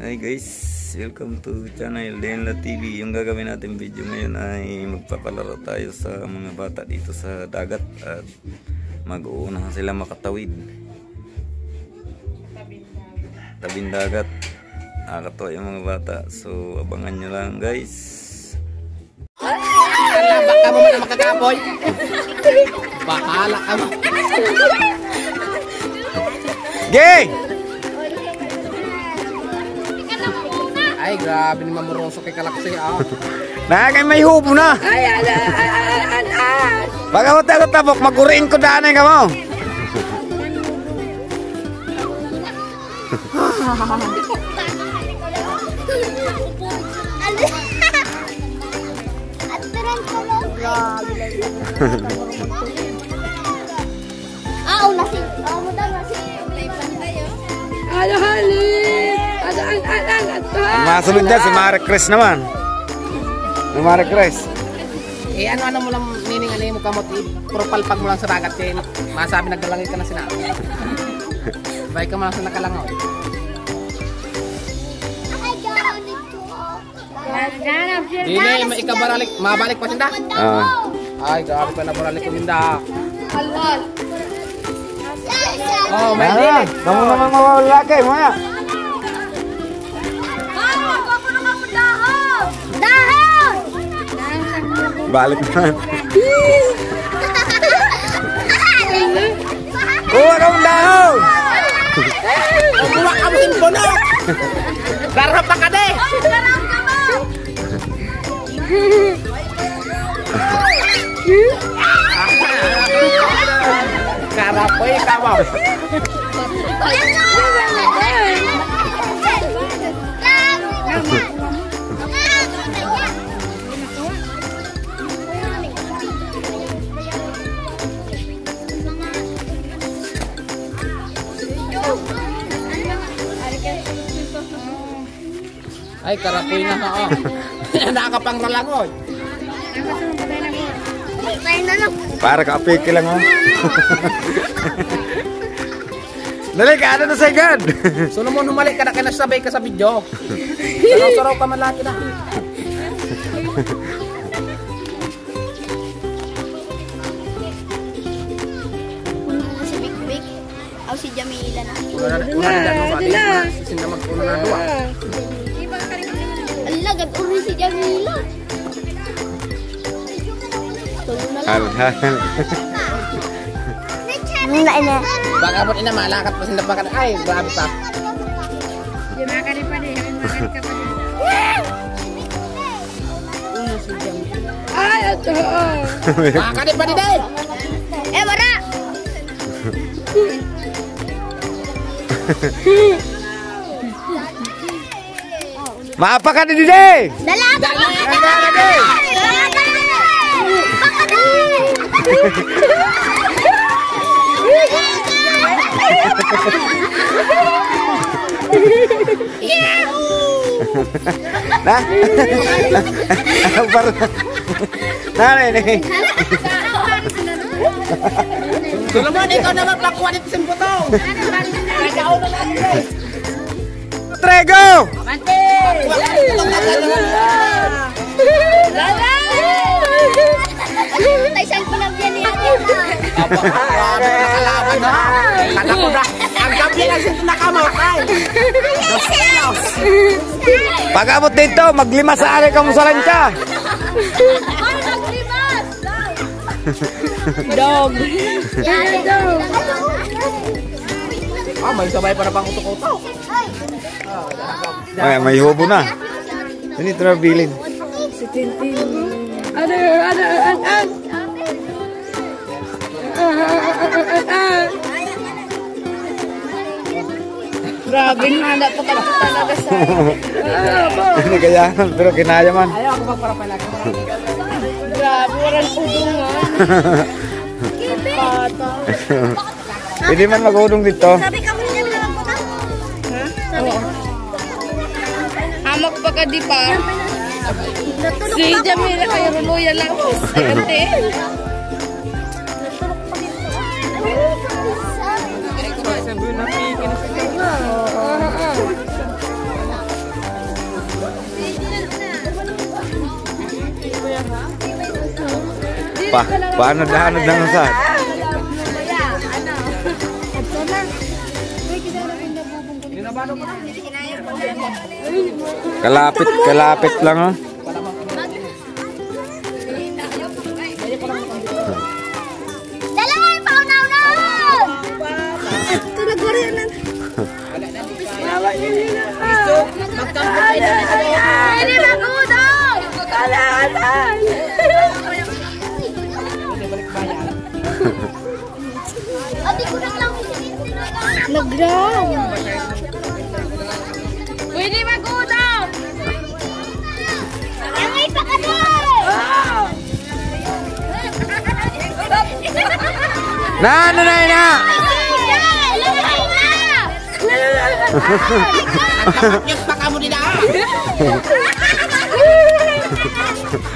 Hi guys, welcome to channel Denla TV. Yung gagawin natin video ngayon ay magpapalaro tayo sa mga bata dito sa dagat at mag-uuna sila makatawid. Tabing dagat. Nakakatawa yung mga bata. So abangan nyo lang guys. Baka mo man makakapoy. Bahala ka mo. Gay! Ay, grabe ni Mamuroso kay Kalaksi ah. Nakakay may hubo na! Ay, ala, an, an. Baka mo tayo tapok, maguriin ko daanan ka mo. Ah, una sí. Vamos a darle así. Ala, halit. Ala, masunod dyan, si Mara Chris naman. Si Mara Chris. Eh ano ano mo lang nining ano mo kamot propalpag mo lang sa dagat kay masabi nagdalangin ka na sina. Bay ka man lang sa nakalangaw. Dili may ikabaralik, mabalik pa sinda. Ah. Ay, grabe pa na baralik ko minda. Oh, may dili. Ah, kamu naman mawawala kay mo ya. Balik na. Kuha mong dahon! Kuha ka mo sin puno. Garap pa ka de. Karapoy ka mo. Ay, karapoy na. Oh. Nakakapang ralangoy. Para ka apiki lang oh. Dali ka, ano na sa agad? So naman humalik ka na kinasabay ka sa video. Saraw-saraw ka man laki na. Si Jamila na. Una na una na mo pati na. Na gag-uri si Jamila. Wala na. Baka mo ina malakat pa sinda pa ka. Ay, grabe pa. Di makari pa din. Makari ka pa din. Ay, ito. Baka di pa di day. Eh. Maapa ka din eh! Dalaga! Dalaga! Dalaga! Baka Na? Parang... Nanay, nanay. Solomon, ikaw naman pakuha dito sa putong. Nagkaon na lang. Trego! Tay sang pinagyan niya. Grabe na kalaban na. Kala ko na. Ang gabi lang sinto nakamatay. Dos kilos. Pag-abot dito, maglima sa ari ka mo sa lancha. Dog. Dog. Ah, may sabay para pang utok-utok. Ay, may hubo na. Ini ito na bilin. Si Tintin. Ano, ano, ano, ano. Grabe nga, dapat ka talaga sa... Hindi kaya, pero kinaya man. Ayaw ako magparapalagi. Grabe, walang pudungan. Pata. Hindi man magulong dito. Sabi ka mo niya lang Ha? Sabi ko. Hamak pa ka di pa. Si Jamila kayo ruluya lang. Ay, ante. Pa, paano dahanod ng sa? Kalapit, kalapit lang oh. Dalawa Na, ano na na? Yung pa ka mo din ah.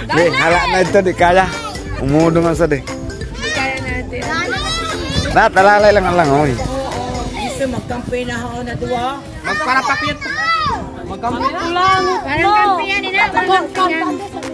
Di, hala na ito, di kaya. Umudo nga sa di. Kaya natin. Na, talalay lang lang, oy. Magparapapit. Magkampi na. Parang kampiyan nila. Parang kampiyan. Imulat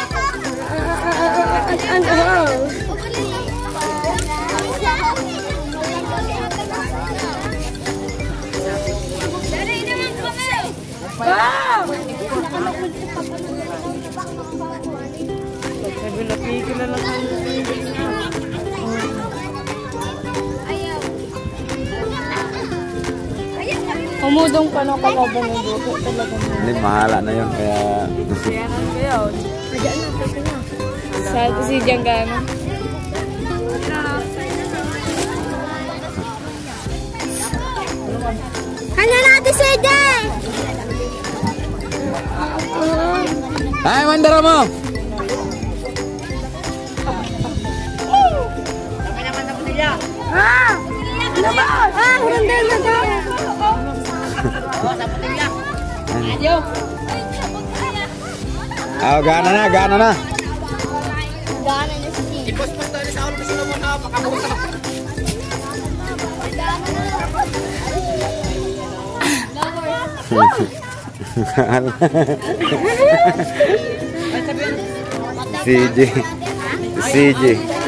video. Wala, pwede na. Kapigin na pero karayo. Pwede sa camera. Umudong pa no kalaban ng dugo talaga. Hindi, mahala na yun, kaya... Sa si Janggano. Ano natin si Jay? Ay, mandara mo! Ah! Ah, hurandal na daw. Ah, gana na, gana na. Gana na si Jay. Ipos-pos tayo sa ulo kasi naman na makabuta. CJ. CJ.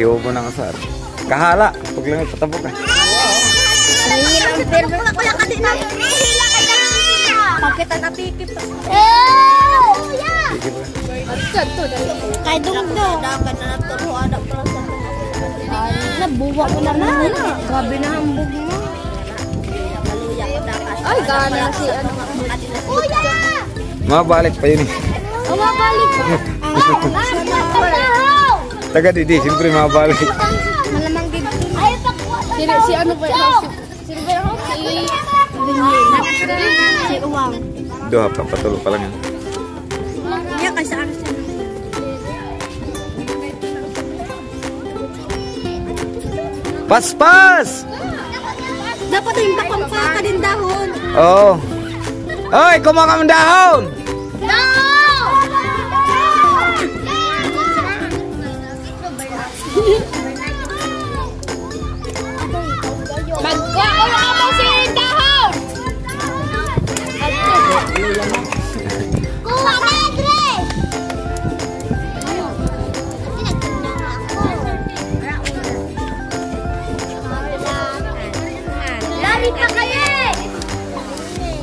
Lahiyo mo ng asar. Kahala. Pag lang ipatabok ka. Na. Na. Pakita na? Kay. Dagan na ada pala sa Nabuwa ko na na. Grabe na hambog mo. Ay, gana si ano. Kuya! Mabalik pa yun eh. Umabalik. Ah! Taga didi, siyempre mabalik. Malamang pakwa. Si, si ano ba yung Si... Si Uwang. Doha pa, patulo pa lang yan. Iya kasi ano siya. Paspas! Dapat yung pakampa ka din dahon. Oo. Oh. Oy, kumaka ng dahon!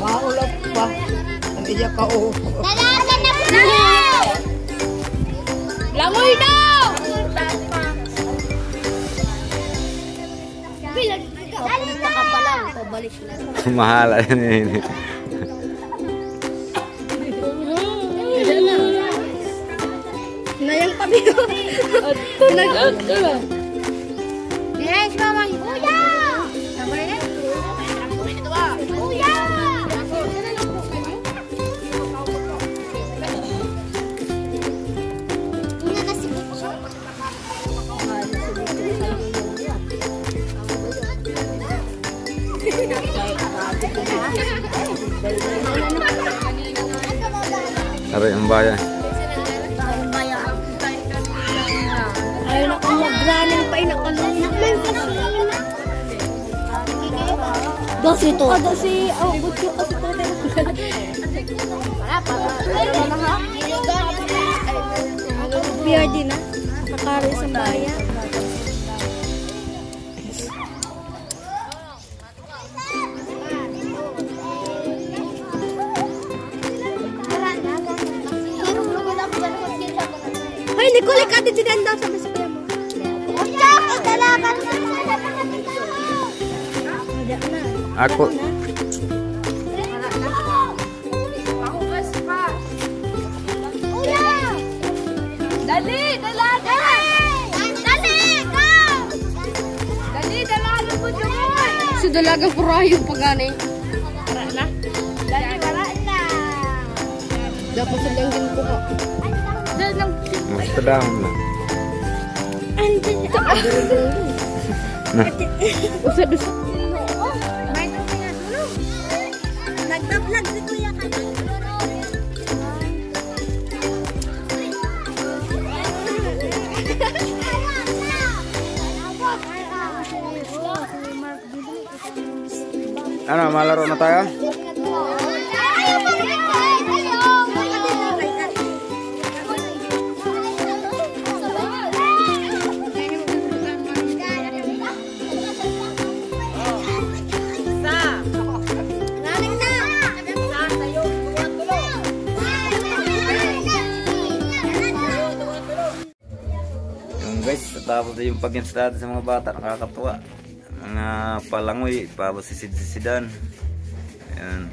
Maulap pa. Ang iya ka o. Oh. Nalasa na po! Langoy na! Papunta ka pala. Pabalik na. Mahala yan yun. Nayang tabi ko. Nag-out ko lang. Yes, mamay. Kuya! Aray, ang bayan. Ayaw na kong mag-running pa inakalunod. Dos ito. Oh, si, oh, butyo kasi to. PRD na. Nakakari sa bayan. Nicole, ikatin si Dan daw sa masaya mo. Kuya, dalaga Wala na. Ako, Kuya! Dali! Dali! Go! Dali, dalaga po dyan! Si dalaga purayo pa gani. Tara na. Dali, wala na. Dapat sa langgin ko ka. Dali lang. mas padahon na. Usa-dusa. Nagda-vlog si Kuya ka. Ano, malaro na tayo? Tapos yung pag natin sa mga bata, nakakatuwa. Mga palangoy, pabasisid-sisidan. Ayan.